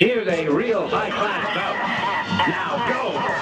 Here's a real high-class bout. Now go!